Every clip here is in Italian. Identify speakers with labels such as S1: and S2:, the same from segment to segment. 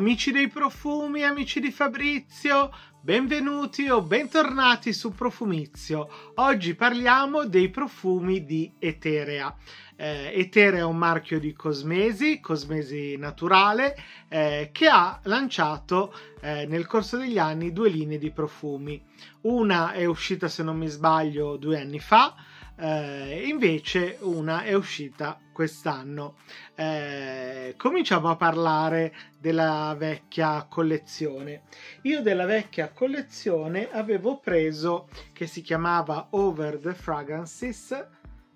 S1: Amici dei profumi, amici di Fabrizio, benvenuti o bentornati su Profumizio. Oggi parliamo dei profumi di Eterea. Eh, Eterea è un marchio di cosmesi, cosmesi naturale, eh, che ha lanciato eh, nel corso degli anni due linee di profumi. Una è uscita, se non mi sbaglio, due anni fa, eh, invece una è uscita quest'anno. Eh, cominciamo a parlare della vecchia collezione. Io della vecchia collezione avevo preso, che si chiamava Over the Fragrances,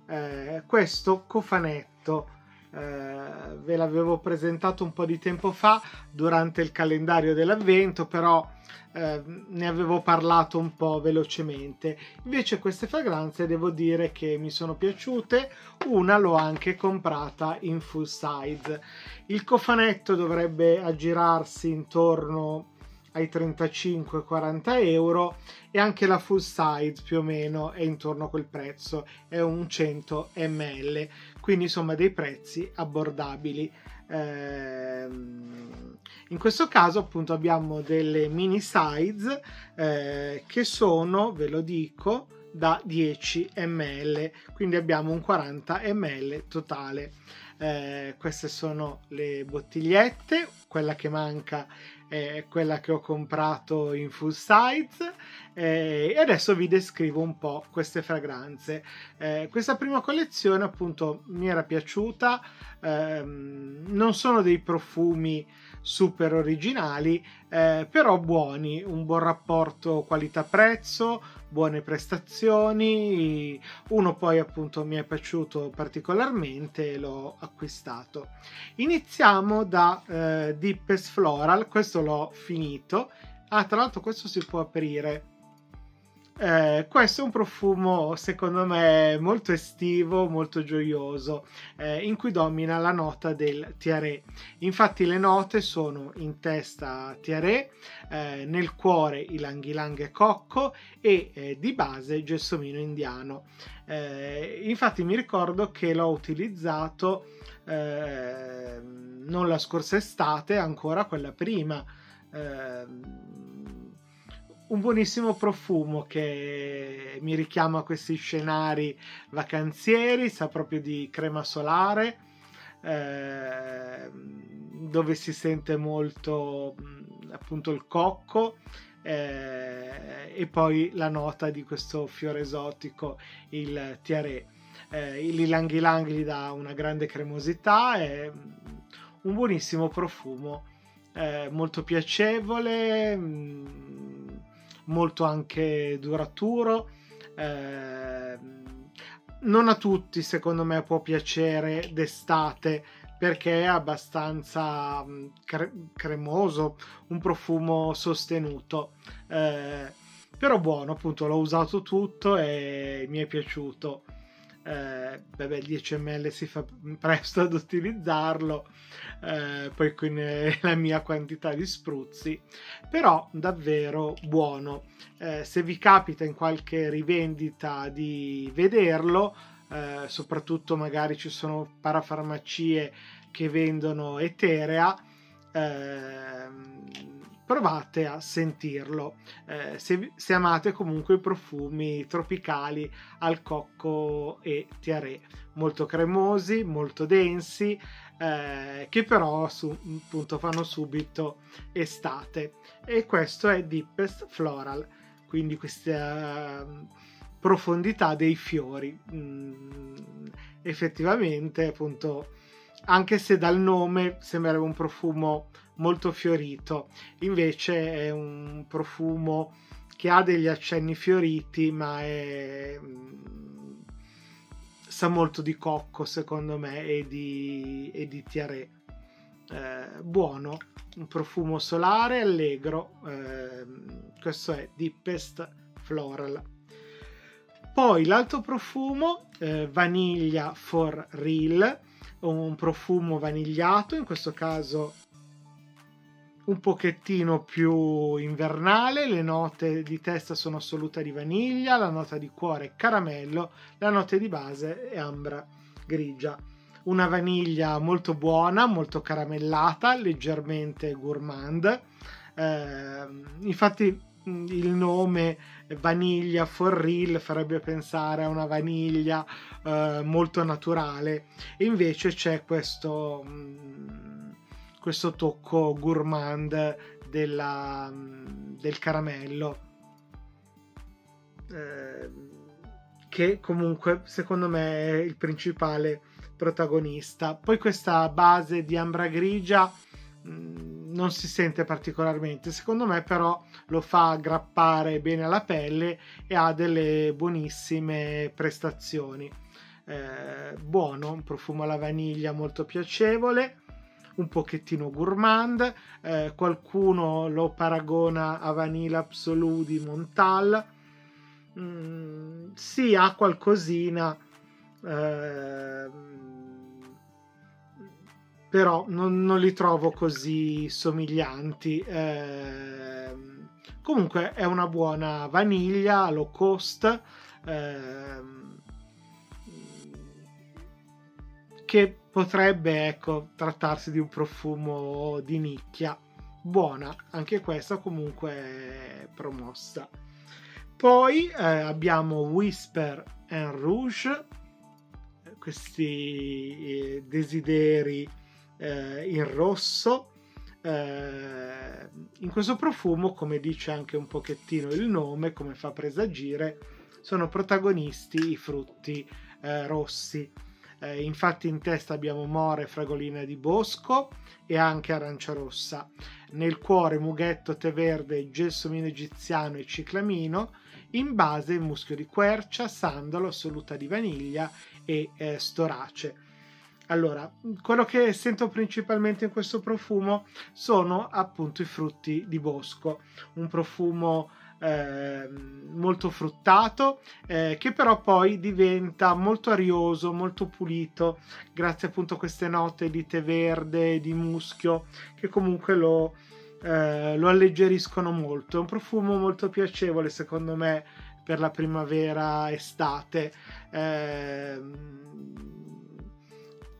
S1: eh, questo cofanetto. Eh, ve l'avevo presentato un po' di tempo fa durante il calendario dell'avvento, però eh, ne avevo parlato un po' velocemente. Invece queste fragranze devo dire che mi sono piaciute, una l'ho anche comprata in full size. Il cofanetto dovrebbe aggirarsi intorno ai 35-40 euro e anche la full size più o meno è intorno a quel prezzo, è un 100 ml, quindi insomma dei prezzi abbordabili. Ehm, in questo caso appunto abbiamo delle mini size eh, che sono, ve lo dico, da 10 ml, quindi abbiamo un 40 ml totale. Eh, queste sono le bottigliette, quella che manca è quella che ho comprato in full size eh, e adesso vi descrivo un po' queste fragranze. Eh, questa prima collezione appunto mi era piaciuta, ehm, non sono dei profumi super originali, eh, però buoni, un buon rapporto qualità-prezzo, buone prestazioni. Uno poi appunto mi è piaciuto particolarmente e l'ho acquistato. Iniziamo da eh, Deepest Floral, questo l'ho finito. Ah, tra l'altro questo si può aprire eh, questo è un profumo secondo me molto estivo, molto gioioso, eh, in cui domina la nota del tiare. Infatti le note sono in testa tiare, eh, nel cuore ilang ilang e cocco e eh, di base gelsomino indiano. Eh, infatti mi ricordo che l'ho utilizzato ehm, non la scorsa estate, ancora quella prima un buonissimo profumo che mi richiama a questi scenari vacanzieri, sa proprio di crema solare, eh, dove si sente molto appunto il cocco eh, e poi la nota di questo fiore esotico, il tiare. Eh, il ilang ilang gli dà una grande cremosità e un buonissimo profumo, eh, molto piacevole. Mh, molto anche duraturo. Eh, non a tutti, secondo me, può piacere d'estate perché è abbastanza mm, cre- cremoso, un profumo sostenuto. Eh, però buono, appunto, l'ho usato tutto e mi è piaciuto eh, beh, 10 ml si fa presto ad utilizzarlo, eh, poi con eh, la mia quantità di spruzzi, però davvero buono. Eh, se vi capita in qualche rivendita di vederlo, eh, soprattutto magari ci sono parafarmacie che vendono Eterea, ehm, provate a sentirlo. Eh, se, se, amate comunque i profumi tropicali al cocco e tiare molto cremosi molto densi eh, che però su, appunto fanno subito estate. E questo è Deepest Floral quindi questa uh, profondità dei fiori. Mm, effettivamente appunto anche se dal nome sembrerebbe un profumo molto fiorito, invece è un profumo che ha degli accenni fioriti, ma è, mm, sa molto di cocco secondo me e di, e di tiare. Eh, buono, un profumo solare, allegro, eh, questo è Deepest Floral. Poi l'altro profumo, eh, Vaniglia for Real, un profumo vanigliato, in questo caso un pochettino più invernale, le note di testa sono assoluta di vaniglia, la nota di cuore è caramello, la nota di base è ambra grigia. una vaniglia molto buona, molto caramellata, leggermente gourmand. Eh, infatti il nome vaniglia for real farebbe pensare a una vaniglia eh, molto naturale. Invece c'è questo, mh, questo tocco gourmand della, mh, del caramello eh, che comunque secondo me è il principale protagonista. Poi questa base di ambra grigia non si sente particolarmente. Secondo me però lo fa aggrappare bene alla pelle e ha delle buonissime prestazioni. Eh, buono un profumo alla vaniglia molto piacevole un pochettino gourmand eh, qualcuno lo paragona a Vanilla Absolu di Montal. Mm, sì ha qualcosina eh, però non, non, li trovo così somiglianti. Eh, comunque è una buona vaniglia low cost eh, che potrebbe ecco, trattarsi di un profumo di nicchia. Buona, anche questa comunque promossa. Poi eh, abbiamo Whisper and Rouge, questi eh, desideri eh, in rosso. Eh, in questo profumo, come dice anche un pochettino il nome, come fa presagire, sono protagonisti i frutti eh, rossi. Eh, infatti in testa abbiamo more, fragolina di bosco e anche arancia rossa. Nel cuore mughetto, tè verde, gelsomino egiziano e ciclamino. In base muschio di quercia, sandalo, assoluta di vaniglia e eh, storace. Allora, quello che sento principalmente in questo profumo sono appunto i frutti di bosco, un profumo eh, molto fruttato eh, che però poi diventa molto arioso, molto pulito grazie appunto a queste note di tè verde, di muschio che comunque lo, eh, lo alleggeriscono molto. È un profumo molto piacevole secondo me per la primavera estate. Eh,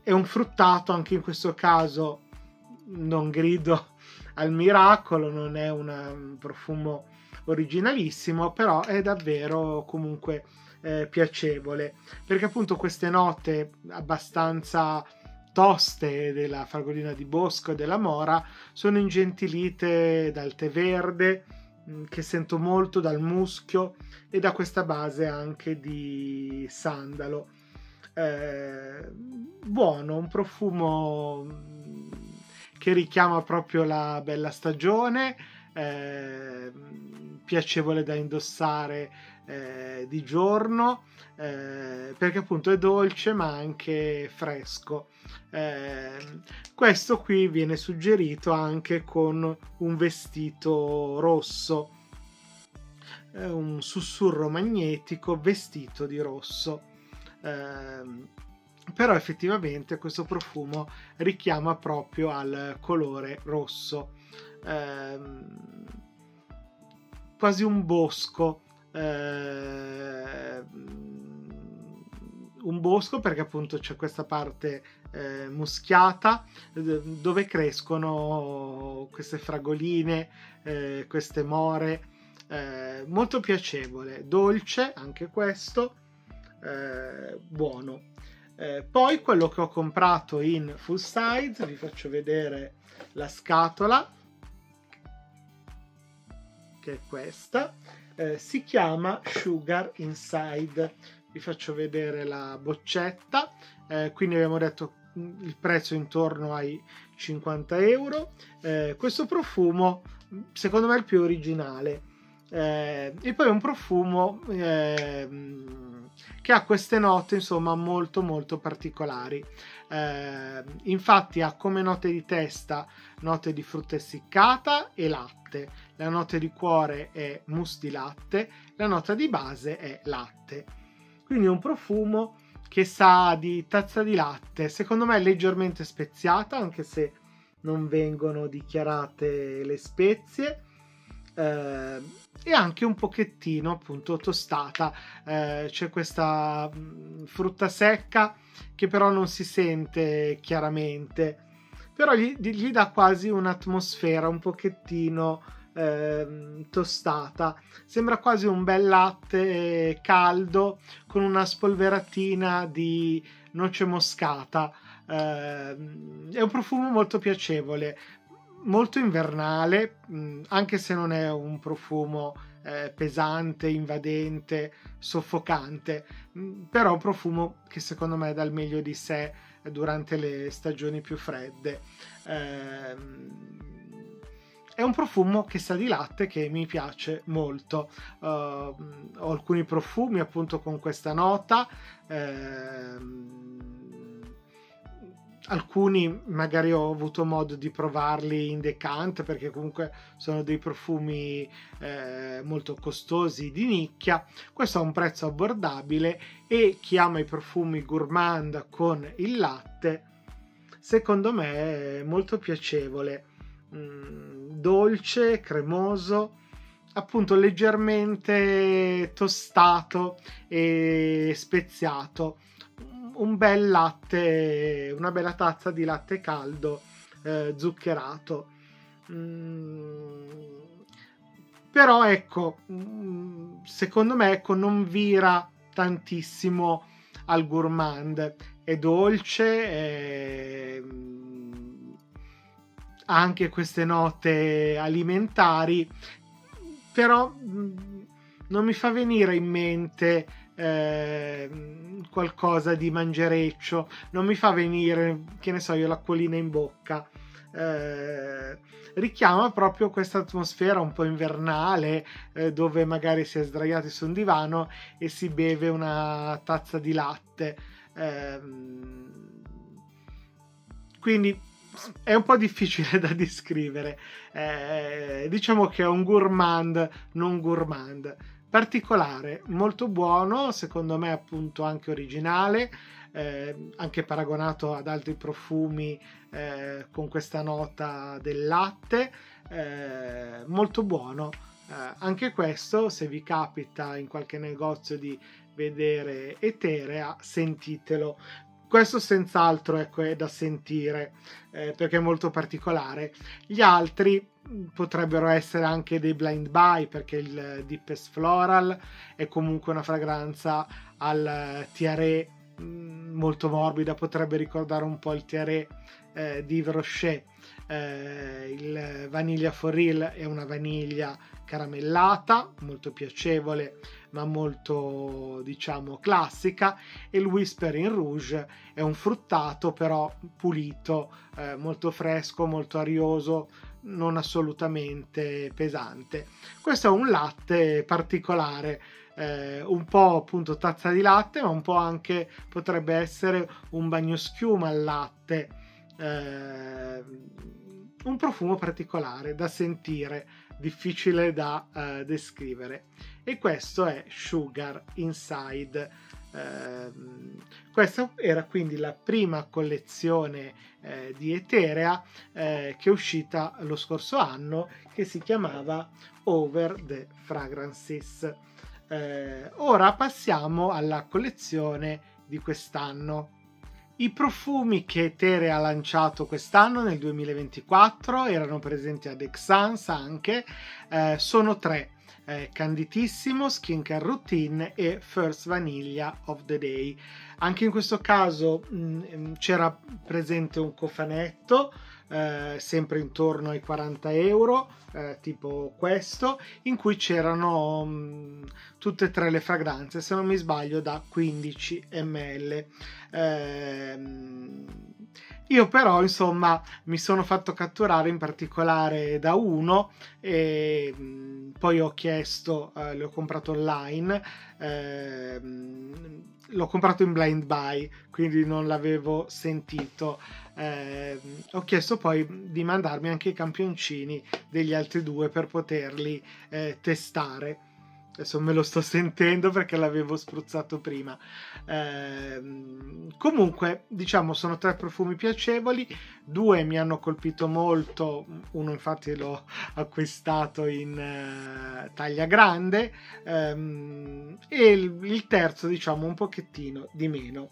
S1: è un fruttato anche in questo caso. Non grido al miracolo non è un profumo originalissimo però è davvero comunque eh, piacevole. Perché appunto queste note abbastanza toste della fragolina di bosco e della mora sono ingentilite dal tè verde mm, che sento molto dal muschio e da questa base anche di sandalo eh, buono, un profumo mm, che richiama proprio la bella stagione, eh, piacevole da indossare eh, di giorno, eh, perché appunto è dolce ma anche fresco. Eh, questo qui viene suggerito anche con un vestito rosso, un sussurro magnetico vestito di rosso. Ehm, però effettivamente questo profumo richiama proprio al colore rosso. Ehm, quasi un bosco ehm, un bosco perché appunto c'è questa parte eh, muschiata dove crescono queste fragoline eh, queste more eh, molto piacevole. Dolce anche questo eh, buono. Eh, poi quello che ho comprato in full size, vi faccio vedere la scatola, che è questa, eh, si chiama Sugar Inside. Vi faccio vedere la boccetta, eh, quindi abbiamo detto mm, il prezzo intorno ai 50 euro. Eh, questo profumo, secondo me, è il più originale. E poi è un profumo eh, che ha queste note insomma molto molto particolari. Eh, infatti ha come note di testa note di frutta essiccata e latte. La nota di cuore è mousse di latte la nota di base è latte. Quindi un profumo che sa di tazza di latte. Secondo me leggermente speziata anche se non vengono dichiarate le spezie eh, e anche un pochettino appunto tostata. Eh, c'è questa mm, frutta secca che però non si sente chiaramente, però gli, gli dà quasi un'atmosfera un pochettino eh, tostata. Sembra quasi un bel latte caldo con una spolveratina di noce moscata. Eh, è un profumo molto piacevole, molto invernale, mh, anche se non è un profumo eh, pesante, invadente, soffocante, mh, però un profumo che secondo me dà il meglio di sé durante le stagioni più fredde. Eh, è un profumo che sa di latte che mi piace molto. Uh, ho alcuni profumi appunto con questa nota. Ehm, alcuni magari ho avuto modo di provarli in decant perché comunque sono dei profumi eh, molto costosi di nicchia. Questo ha un prezzo abbordabile e chi ama i profumi gourmand con il latte secondo me è molto piacevole. Mm, dolce cremoso appunto leggermente tostato e speziato un bel latte, una bella tazza di latte caldo eh, zuccherato. Mm, però ecco, mm, secondo me ecco, non vira tantissimo al gourmand. È dolce, è... ha anche queste note alimentari, però mm, non mi fa venire in mente eh, qualcosa di mangereccio, non mi fa venire, che ne so io, l'acquolina in bocca. Eh, richiama proprio questa atmosfera un po' invernale eh, dove magari si è sdraiati su un divano e si beve una tazza di latte. Eh, quindi è un po' difficile da descrivere. Eh, diciamo che è un gourmand non gourmand particolare, molto buono, secondo me appunto anche originale, eh, anche paragonato ad altri profumi eh, con questa nota del latte, eh, molto buono. Eh, anche questo, se vi capita in qualche negozio di vedere Eterea, sentitelo. Questo senz'altro ecco, è da sentire eh, perché è molto particolare. Gli altri potrebbero essere anche dei blind buy perché il Deepest Floral è comunque una fragranza al tiare mm, molto morbida potrebbe ricordare un po' il tiare eh, di Rocher. Eh, il Vaniglia for Real è una vaniglia caramellata molto piacevole ma molto diciamo classica. E il Whisper in Rouge è un fruttato però pulito eh, molto fresco molto arioso non assolutamente pesante. Questo è un latte particolare, eh, un po' appunto tazza di latte, ma un po' anche potrebbe essere un bagno schiuma al latte. Eh, un profumo particolare da sentire, difficile da eh, descrivere. E questo è Sugar Inside questa era quindi la prima collezione eh, di Eterea eh, che è uscita lo scorso anno che si chiamava Over the Fragrances. Eh, ora passiamo alla collezione di quest'anno. I profumi che Eterea ha lanciato quest'anno nel 2024 erano presenti ad Exans anche, eh, sono tre eh, Canditissimo, Skincare Routine e First Vanilla of the Day. Anche in questo caso mh, mm, c'era presente un cofanetto, eh, sempre intorno ai 40 euro, eh, tipo questo, in cui c'erano mh, mm, tutte e tre le fragranze, se non mi sbaglio, da 15 ml. Eh, io però, insomma, mi sono fatto catturare in particolare da uno e poi ho chiesto, eh, l'ho comprato online, eh, l'ho comprato in blind buy, quindi non l'avevo sentito. Eh, ho chiesto poi di mandarmi anche i campioncini degli altri due per poterli eh, testare adesso me lo sto sentendo perché l'avevo spruzzato prima. Eh, comunque, diciamo, sono tre profumi piacevoli, due mi hanno colpito molto, uno infatti l'ho acquistato in eh, taglia grande ehm, e il, il, terzo, diciamo, un pochettino di meno.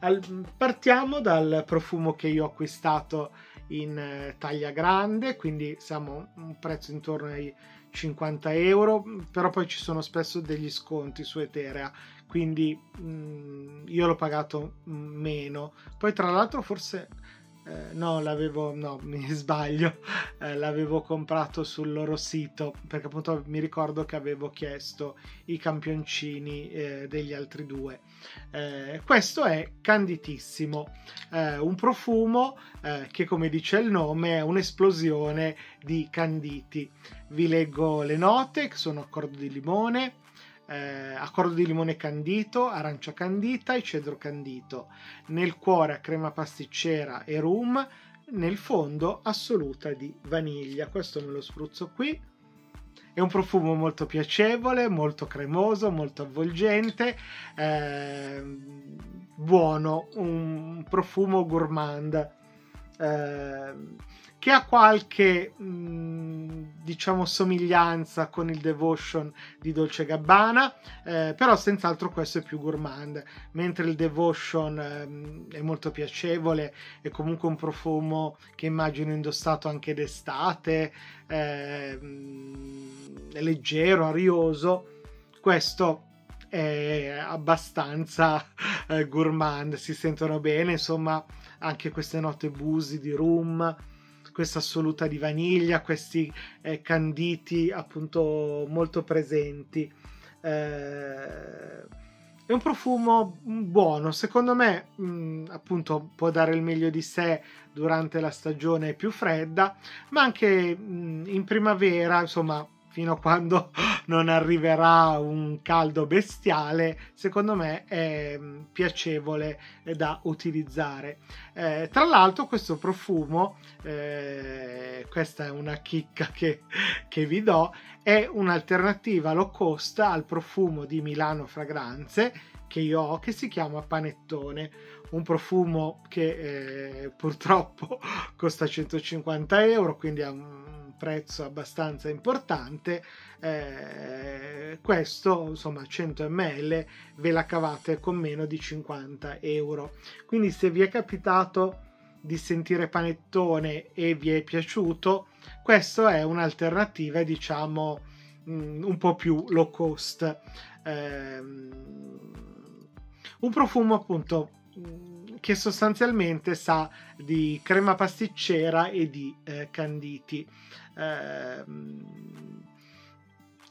S1: Al, partiamo dal profumo che io ho acquistato in eh, taglia grande, quindi siamo un prezzo intorno ai 50 euro, però poi ci sono spesso degli sconti su Etherea, quindi mh, mm, io l'ho pagato mm, meno. Poi tra l'altro forse eh, no, l'avevo, no, mi sbaglio, eh, l'avevo comprato sul loro sito perché appunto mi ricordo che avevo chiesto i campioncini eh, degli altri due. Eh, questo è canditissimo, eh, un profumo che come dice il nome è un'esplosione di canditi. Vi leggo le note che sono accordo di limone, eh, accordo di limone candito, arancia candita e cedro candito. Nel cuore crema pasticcera e rum, nel fondo assoluta di vaniglia. Questo me lo spruzzo qui. È un profumo molto piacevole, molto cremoso, molto avvolgente, eh, buono, un profumo gourmand. Eh, che ha qualche mh, diciamo somiglianza con il Devotion di Dolce Gabbana eh, però senz'altro questo è più gourmand mentre il Devotion eh, è molto piacevole è comunque un profumo che immagino indossato anche d'estate eh, è leggero, arioso. Questo è abbastanza eh, gourmand si sentono bene insomma anche queste note busi di rum questa assoluta di vaniglia, questi eh, canditi appunto molto presenti. Eh, è un profumo buono, secondo me mh, appunto può dare il meglio di sé durante la stagione più fredda, ma anche mh, in primavera, insomma, fino a quando non arriverà un caldo bestiale, secondo me è mm, piacevole da utilizzare. Eh, tra l'altro questo profumo, eh, questa è una chicca che, che vi do, è un'alternativa low cost al profumo di Milano Fragranze che io ho che si chiama Panettone un profumo che eh, purtroppo costa 150 euro quindi ha un prezzo abbastanza importante eh, questo insomma 100 ml ve la cavate con meno di 50 euro quindi se vi è capitato di sentire panettone e vi è piaciuto questo è un'alternativa diciamo mm, un po' più low cost eh, un profumo appunto che sostanzialmente sa di crema pasticcera e di eh, canditi. Eh,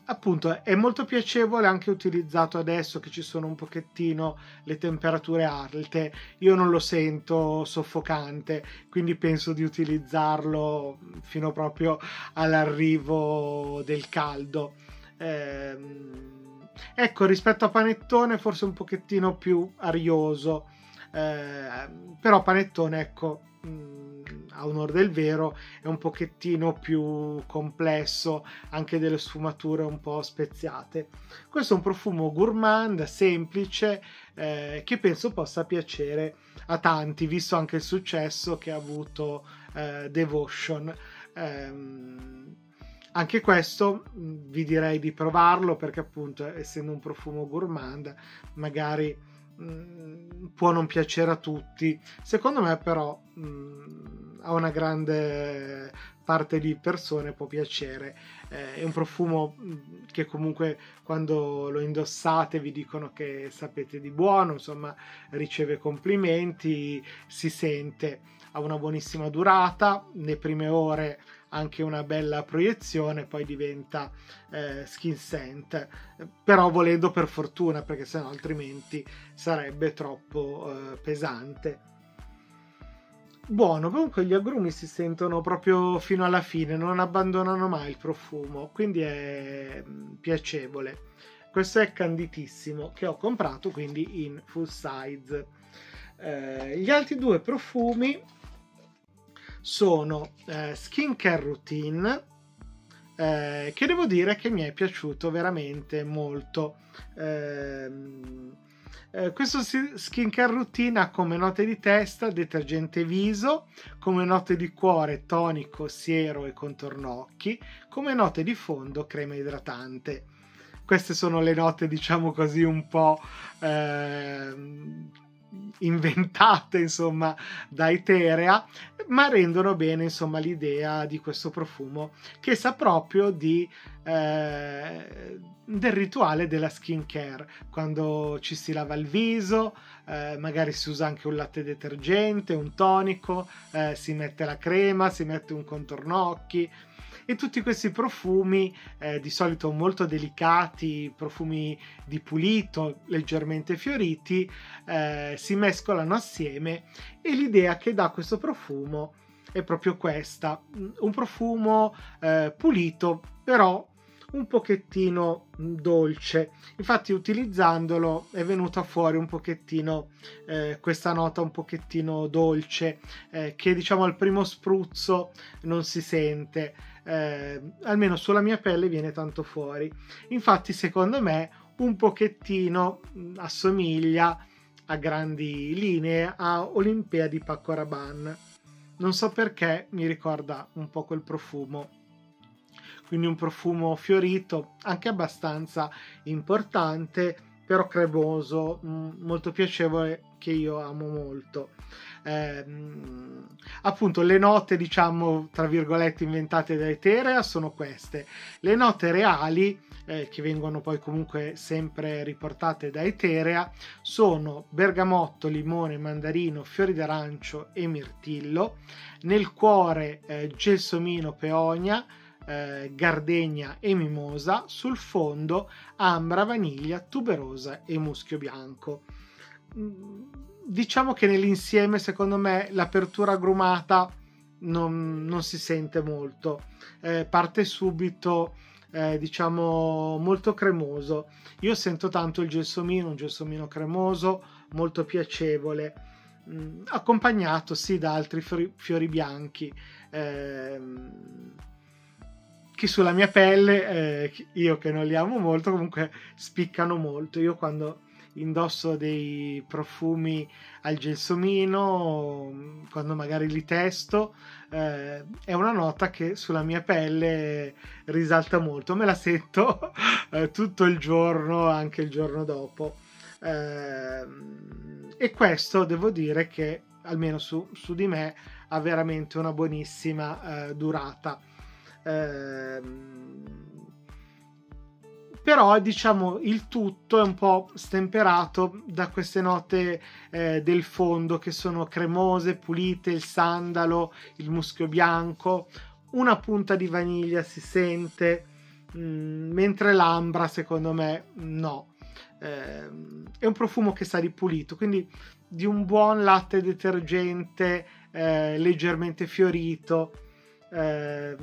S1: appunto è molto piacevole anche utilizzato adesso che ci sono un pochettino le temperature alte. Io non lo sento soffocante quindi penso di utilizzarlo fino proprio all'arrivo del caldo. Eh, ecco rispetto a panettone forse un pochettino più arioso. Eh, però panettone ecco mh, mm, a onore del vero è un pochettino più complesso anche delle sfumature un po' speziate questo è un profumo gourmand semplice eh, che penso possa piacere a tanti visto anche il successo che ha avuto eh, Devotion ehm, anche questo vi direi di provarlo perché appunto essendo un profumo gourmand magari Mm, può non piacere a tutti. Secondo me, però, mh, a una grande parte di persone può piacere. Eh, è un profumo mm, che comunque quando lo indossate vi dicono che sapete di buono, insomma, riceve complimenti, si sente, ha una buonissima durata, le prime ore anche una bella proiezione, poi diventa eh, skin scent, però volendo per fortuna perché sennò altrimenti sarebbe troppo eh, pesante. Buono, comunque gli agrumi si sentono proprio fino alla fine, non abbandonano mai il profumo, quindi è mm, piacevole. Questo è canditissimo che ho comprato quindi in full size. Eh, gli altri due profumi sono eh, skincare routine eh, che devo dire che mi è piaciuto veramente molto. Eh, eh, questo skincare routine ha come note di testa detergente viso, come note di cuore tonico, siero e contorno occhi, come note di fondo crema idratante. Queste sono le note, diciamo così, un po' eh, inventate insomma da Eterea ma rendono bene insomma l'idea di questo profumo che sa proprio di eh, del rituale della skin care quando ci si lava il viso eh, magari si usa anche un latte detergente un tonico eh, si mette la crema si mette un contorno occhi e tutti questi profumi eh, di solito molto delicati, profumi di pulito, leggermente fioriti, eh, si mescolano assieme e l'idea che dà questo profumo è proprio questa, un profumo eh, pulito però un pochettino dolce. Infatti utilizzandolo è venuta fuori un pochettino eh, questa nota un pochettino dolce eh, che diciamo al primo spruzzo non si sente. Eh, almeno sulla mia pelle viene tanto fuori. Infatti secondo me un pochettino assomiglia a grandi linee a Olimpia di Paco Rabanne. Non so perché mi ricorda un po' quel profumo quindi un profumo fiorito, anche abbastanza importante, però cremoso, mm, molto piacevole, che io amo molto. Eh, appunto, le note, diciamo, tra virgolette, inventate da Eterea sono queste. Le note reali, eh, che vengono poi comunque sempre riportate da Eterea, sono bergamotto, limone, mandarino, fiori d'arancio e mirtillo. Nel cuore, eh, gelsomino, peonia eh, gardegna e mimosa, sul fondo ambra, vaniglia, tuberosa e muschio bianco. Diciamo che nell'insieme, secondo me, l'apertura agrumata non, non si sente molto. Eh, parte subito, eh, diciamo, molto cremoso. Io sento tanto il gelsomino, un gelsomino cremoso, molto piacevole. Mm, accompagnato sì da altri fiori, fiori bianchi eh, che sulla mia pelle, eh, io che non li amo molto, comunque spiccano molto. Io quando indosso dei profumi al gelsomino, quando magari li testo, eh, è una nota che sulla mia pelle risalta molto. Me la sento eh, tutto il giorno, anche il giorno dopo. Eh, e questo devo dire che almeno su, su, di me ha veramente una buonissima eh, durata. Ehm, però diciamo il tutto è un po' stemperato da queste note eh, del fondo che sono cremose, pulite, il sandalo, il muschio bianco, una punta di vaniglia si sente, mh, mm, mentre l'ambra secondo me no. Eh, è un profumo che sa di pulito, quindi di un buon latte detergente eh, leggermente fiorito eh,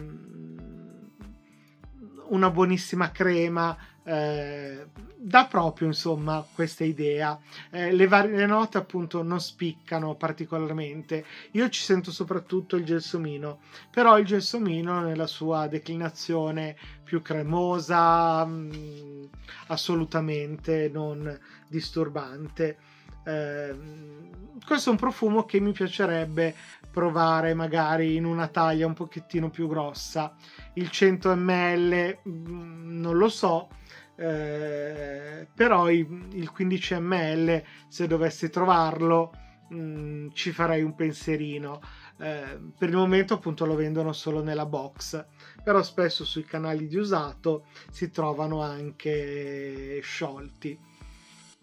S1: una buonissima crema, eh, dà proprio insomma questa idea. Eh, le varie note appunto non spiccano particolarmente. Io ci sento soprattutto il gelsomino, però il gelsomino nella sua declinazione più cremosa, mh, mm, assolutamente non disturbante. Eh, questo è un profumo che mi piacerebbe provare magari in una taglia un pochettino più grossa. Il 100 ml mm, non lo so, eh, però il 15 ml se dovessi trovarlo mh, mm, ci farei un pensierino. Eh, per il momento appunto lo vendono solo nella box, però spesso sui canali di usato si trovano anche sciolti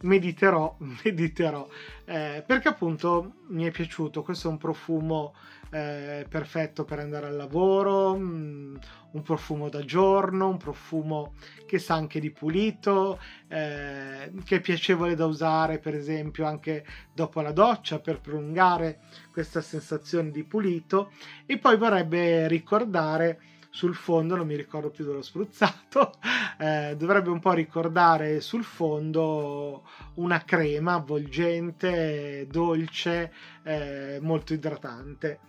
S1: mediterò, mediterò eh, perché appunto mi è piaciuto. Questo è un profumo eh, perfetto per andare al lavoro, mh, mm, un profumo da giorno, un profumo che sa anche di pulito, eh, che è piacevole da usare per esempio anche dopo la doccia per prolungare questa sensazione di pulito. E poi vorrebbe ricordare sul fondo, non mi ricordo più dello spruzzato, eh, dovrebbe un po' ricordare sul fondo una crema avvolgente, dolce, eh, molto idratante.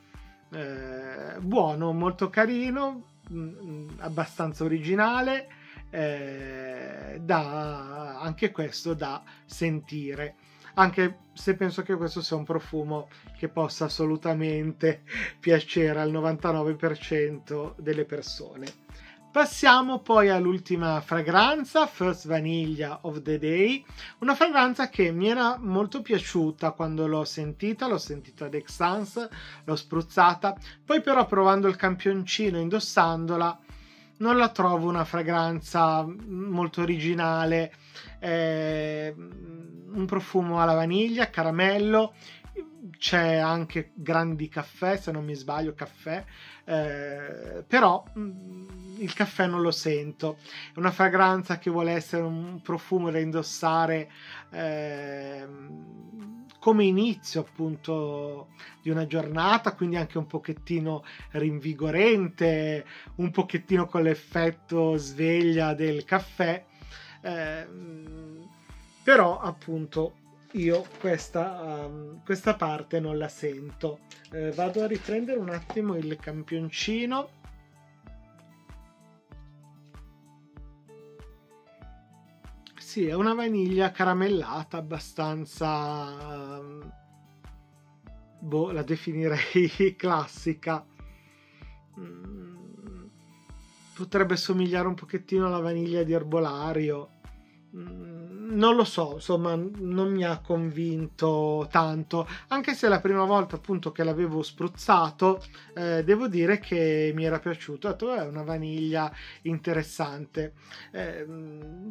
S1: Eh, buono, molto carino, mh, abbastanza originale, eh, da anche questo da sentire anche se penso che questo sia un profumo che possa assolutamente piacere al 99% delle persone. Passiamo poi all'ultima fragranza, First Vanilla of the Day, una fragranza che mi era molto piaciuta quando l'ho sentita, l'ho sentita ad Exans, l'ho spruzzata, poi però provando il campioncino, indossandola, non la trovo una fragranza molto originale, eh, un profumo alla vaniglia, caramello, c'è anche grandi caffè, se non mi sbaglio, caffè, eh, però mm, il caffè non lo sento. È una fragranza che vuole essere un profumo da indossare eh, come inizio appunto di una giornata, quindi anche un pochettino rinvigorente, un pochettino con l'effetto sveglia del caffè. Eh, però appunto io questa, um, questa parte non la sento. Eh, vado a riprendere un attimo il campioncino. Sì, è una vaniglia caramellata abbastanza... Um, boh, la definirei classica. Mm, potrebbe somigliare un pochettino alla vaniglia di erbolario. Mm, non lo so, insomma, non mi ha convinto tanto, anche se la prima volta appunto che l'avevo spruzzato, eh, devo dire che mi era piaciuto, ho detto è una vaniglia interessante, eh,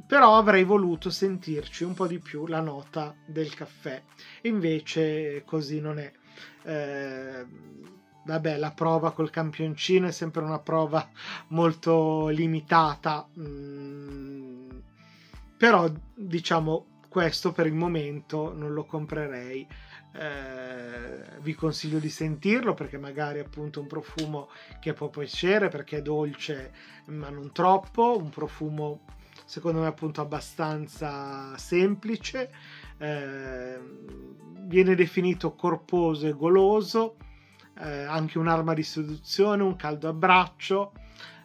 S1: però avrei voluto sentirci un po' di più la nota del caffè, invece così non è. Eh, vabbè, la prova col campioncino è sempre una prova molto limitata. Mm, però diciamo questo per il momento non lo comprerei. Eh, vi consiglio di sentirlo perché magari appunto un profumo che può piacere perché è dolce ma non troppo. Un profumo secondo me appunto abbastanza semplice. Eh, viene definito corposo e goloso eh, anche un'arma di seduzione un caldo abbraccio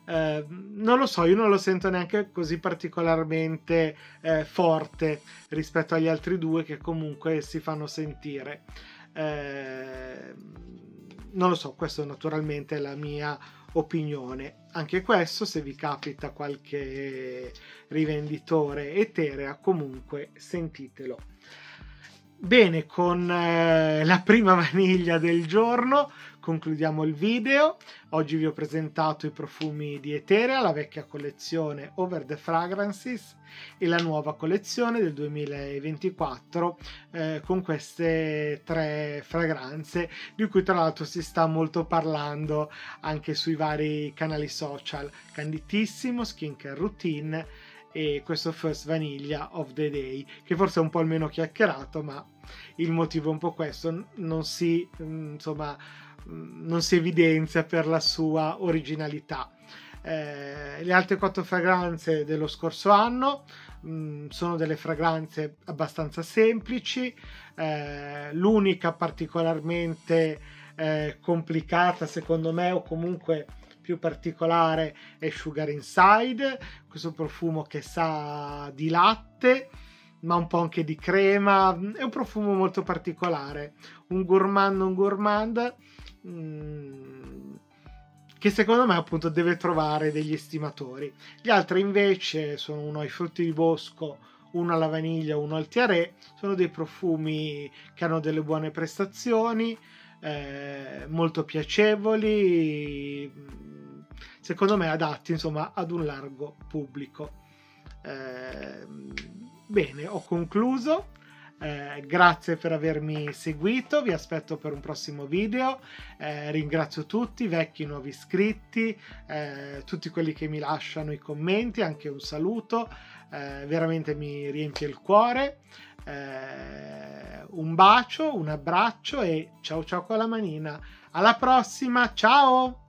S1: eh, non lo so, io non lo sento neanche così particolarmente eh, forte rispetto agli altri due che comunque si fanno sentire. Eh, non lo so, questo naturalmente è la mia opinione. Anche questo, se vi capita qualche rivenditore eterea, comunque sentitelo. Bene, con eh, la prima vaniglia del giorno concludiamo il video. Oggi vi ho presentato i profumi di Eterea, la vecchia collezione Over the Fragrances e la nuova collezione del 2024 eh, con queste tre fragranze di cui tra l'altro si sta molto parlando anche sui vari canali social. Canditissimo, Skincare Routine e questo First Vanilla of the Day, che forse è un po' il meno chiacchierato, ma il motivo è un po' questo, non si, mm, insomma, mm, non si evidenzia per la sua originalità. Eh, le altre quattro fragranze dello scorso anno mh, mm, sono delle fragranze abbastanza semplici, eh, l'unica particolarmente eh, complicata secondo me o comunque più particolare è Sugar Inside, questo profumo che sa di latte, ma un po' anche di crema, è un profumo molto particolare, un gourmand non gourmand mm, che secondo me appunto deve trovare degli estimatori. Gli altri invece sono uno ai frutti di bosco, uno alla vaniglia, uno al tiaré, sono dei profumi che hanno delle buone prestazioni, eh, molto piacevoli, secondo me adatti insomma ad un largo pubblico. Eh, bene, ho concluso. Eh, grazie per avermi seguito, vi aspetto per un prossimo video. Eh, ringrazio tutti, vecchi nuovi iscritti, eh, tutti quelli che mi lasciano i commenti, anche un saluto, eh, veramente mi riempie il cuore. Eh, un bacio, un abbraccio e ciao ciao con la manina. Alla prossima, ciao!